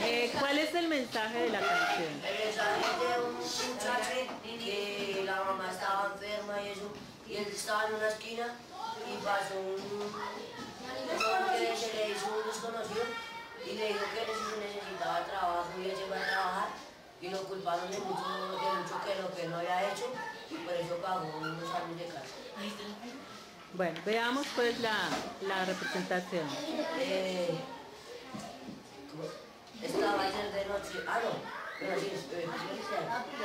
Eh, ¿Cuál es el mensaje de la canción? El mensaje de un muchacho que la mamá estaba enferma y eso, y él estaba en una esquina y pasó un, se le hizo un desconocido y le dijo que necesitaba trabajo y él se fue a trabajar y lo culparon de mucho, de mucho que lo que no había hecho por eso pagó unos años de cárcel. Bueno, veamos pues la, la representación. Eh. Estaba ayer de noche, ah no, pero sí, eh,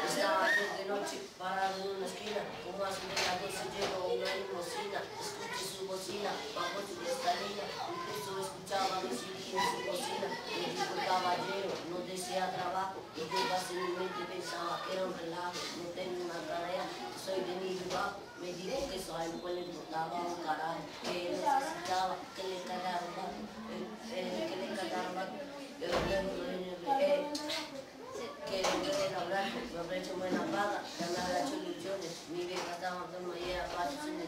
estaba ayer de noche parado en una esquina, como hace de la noche llegó una limosina, escuché su bocina, bajo su cristalina, un Cristo escuchaba mi CD en su bocina, me dijo el caballero, no desea trabajo, y yo fácilmente pensaba que era un relajo, no tengo una tarea, soy me dijo que eso a él pues le importaba un carajo, que él necesitaba que le cargaran, eh, eh, que le cargaran que no pueden hablar, me habrá hecho buena paga, ya me habrá hecho mi vieja estaba enferma y era le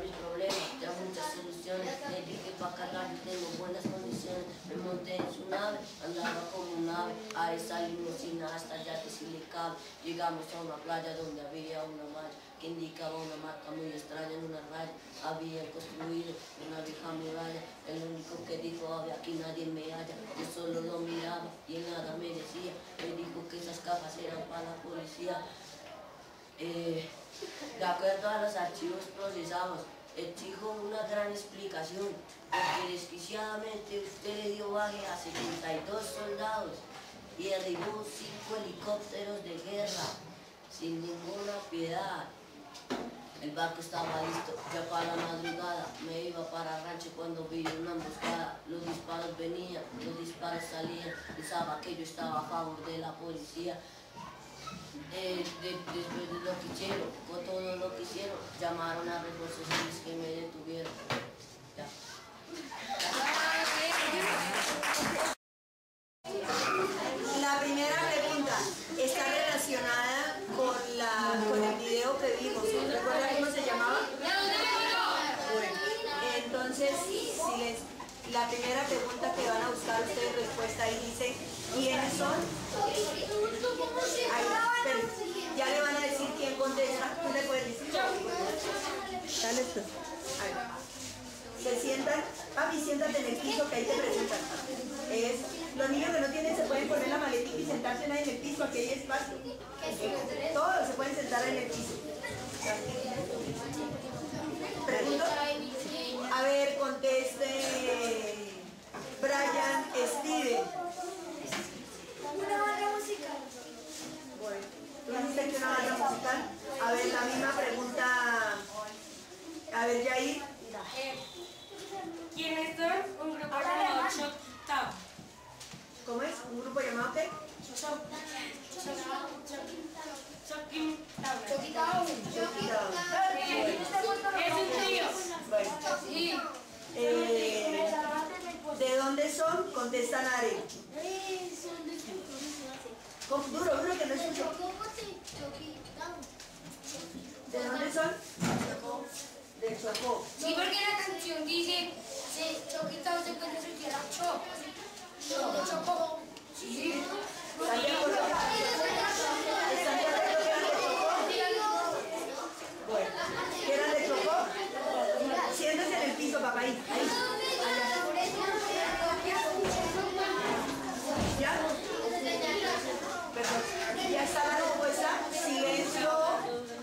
mis problemas, ya muchas soluciones, le dije para cargar tengo buenas me monté en su nave, andaba como un ave, a esa limusina hasta allá que si le cabe, llegamos a una playa donde había una malla, que indicaba una marca muy extraña en una raya, había construido una vieja muralla, el único que dijo, había aquí nadie me halla, yo solo lo miraba y nada me decía, me dijo que esas cajas eran para la policía. Eh, de acuerdo a los archivos procesados, exijo una gran explicación, porque desquiciadamente usted le dio baje a 72 soldados y derribó cinco helicópteros de guerra, sin ninguna piedad. El barco estaba listo, ya para la madrugada, me iba para rancho cuando vi una emboscada. Los disparos venían, los disparos salían, pensaba que yo estaba a favor de la policía. Eh, después de lo que hicieron, con todo lo que hicieron, llamaron a refuerzos que me detuvieron. Ya. La primera pregunta está relacionada con, la, con el video que vimos. ¿Recuerdan cómo se llamaba? Bueno, entonces, la primera pregunta que van a buscar ustedes respuesta ahí dice, ¿quiénes son? Ahí, pero ya le van a decir quién contesta. Tú le puedes decir. Dale tú. Ahí. Se sientan, papi, siéntate en el piso que ahí te presentan. Es, los niños que no tienen se pueden poner la maletita y sentarse ahí en el piso, aquí hay espacio. Todos se pueden sentar en el piso. Pregunto. A ver, conteste Brian Steven. Una banda musical. Bueno, ¿tú dijiste que una banda musical? A ver, la misma pregunta. A ver, Jair. ¿Quiénes son? Eh, ¿De dónde son? Contestan Are. Duro, duro que no escucho. ¿De dónde son? De Chocó. Sí, porque la canción dice, se choquita se puede sentir a choc. Choco, choco. Sí. ¿Están de acuerdo? ¿Están de acuerdo que eran de Chocó? Bueno, ¿que eran de Chocó? Siéntese en el piso, papá, ahí. ahí. ¿Ya? Perdón. Ya está la respuesta. Silencio.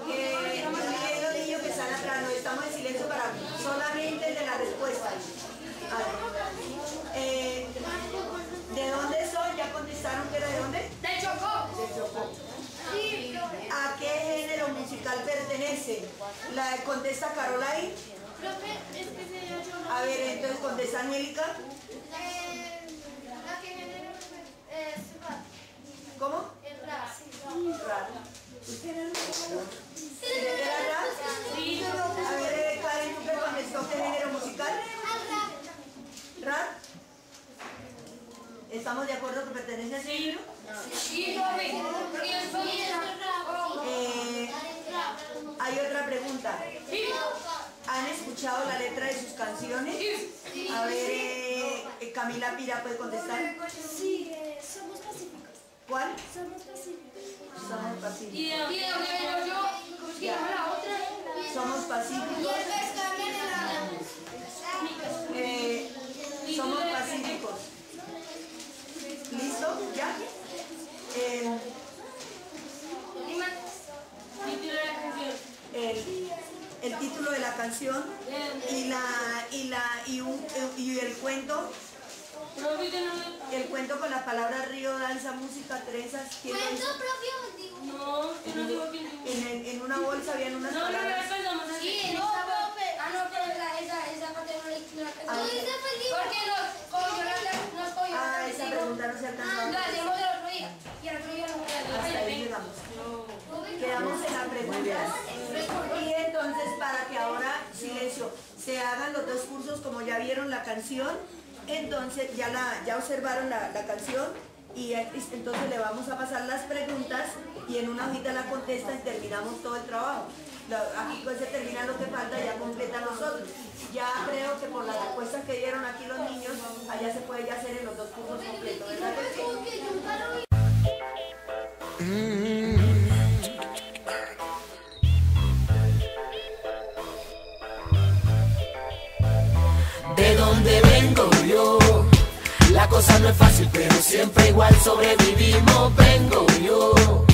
Eh, miren los niños que están atrás. No estamos en silencio para solamente el de la respuesta. A ver. Eh, ¿De dónde son? ¿Ya contestaron que era de dónde? ¡De Chocó! De Chocó. ¿A qué género musical pertenece? La contesta Caroline. Profe, es que A ver, entonces contesta Angélica. La que viene es rap. ¿Cómo? Es rap. Rap. ¿Era rap? Sí. A ver, eh, Karen, ¿tú qué contestó? ¿Qué género musical? ¿Rap? ¿Estamos de acuerdo que pertenece a ese género? Sí, profe. ¿Han escuchado la letra de sus canciones? A ver, eh, eh, Camila Pira, ¿puede contestar? Sí, somos pacíficos. ¿Cuál? Somos pacíficos. Somos pacíficos. ¿Y dónde yo? La otra? Somos pacíficos. Eh, somos pacíficos. ¿Listo? ¿Ya? El título de la canción y la y la y, un, y el cuento. El cuento con las palabras río danza música trenzas ¿quién lo hizo? No, yo no digo que en, en una bolsa habían unas No, no, no, palabras pensamos así. No, Ah, no, pero esa, esa, esa parte no la no la Ah, alcanzamos. Porque nos cogió la nos cogió la ah esa pregunta no se alcanzó La hacemos el otro día. Y el otro día no hasta ahí llegamos. Quedamos en la pregunta y entonces para que ahora silencio se hagan los dos cursos como ya vieron la canción entonces ya la ya observaron la, la canción y eh, entonces le vamos a pasar las preguntas y en una hojita la contesta y terminamos todo el trabajo. Aquí pues se termina lo que falta ya completa los otros. Ya creo que por las respuestas que dieron aquí los niños allá se puede ya hacer en los dos cursos completos donde vengo yo. La cosa no es fácil, pero siempre igual sobrevivimos. Vengo yo